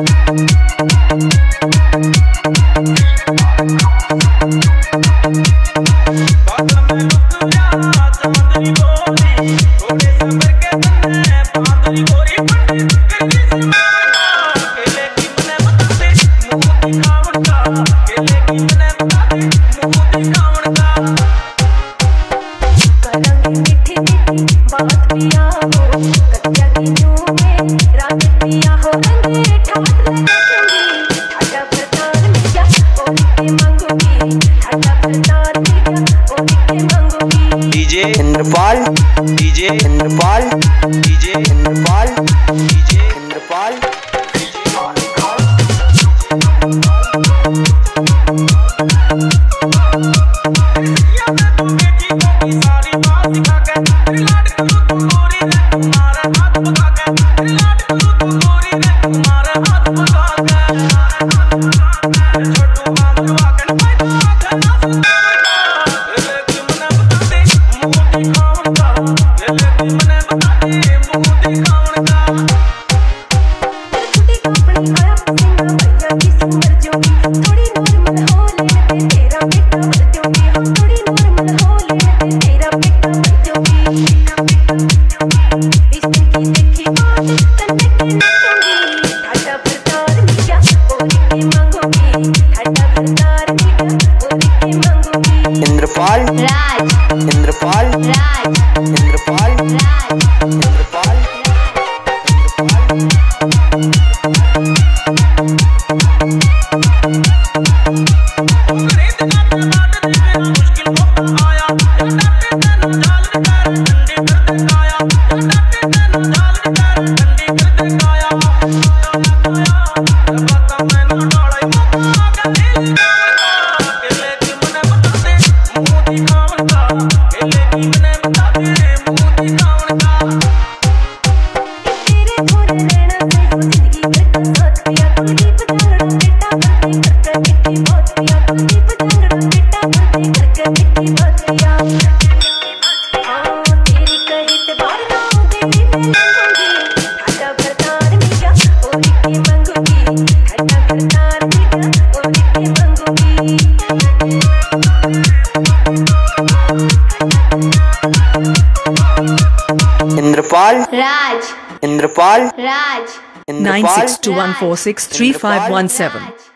DJ Indrapal DJ. Indrapal Indrapal Indrapal Indrapal. Raj. Indrapal. Raj. Indrapal. 9621463517. Raj